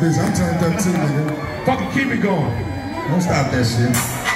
bitch. I'm turned up too, nigga. Fucking keep it going. Don't stop that shit.